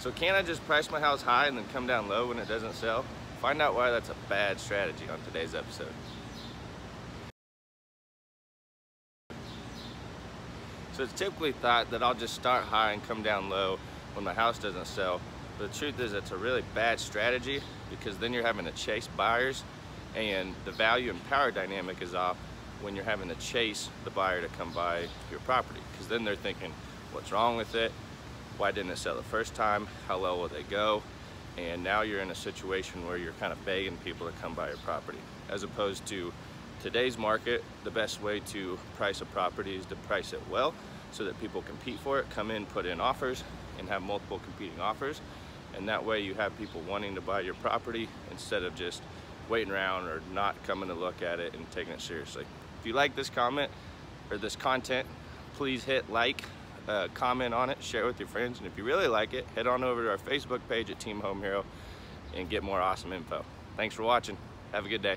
So can I just price my house high and then come down low when it doesn't sell? Find out why that's a bad strategy on today's episode. So it's typically thought that I'll just start high and come down low when my house doesn't sell. But the truth is it's a really bad strategy because then you're having to chase buyers and the value and power dynamic is off when you're having to chase the buyer to come buy your property because then they're thinking what's wrong with it why didn't it sell the first time? How low will they go? And now you're in a situation where you're kind of begging people to come buy your property as opposed to today's market the best way to price a property is to price it well so that people compete for it come in put in offers and have multiple competing offers. And that way you have people wanting to buy your property instead of just waiting around or not coming to look at it and taking it seriously. If you like this comment or this content please hit like uh, comment on it, share it with your friends, and if you really like it, head on over to our Facebook page at Team Home Hero and get more awesome info. Thanks for watching. Have a good day.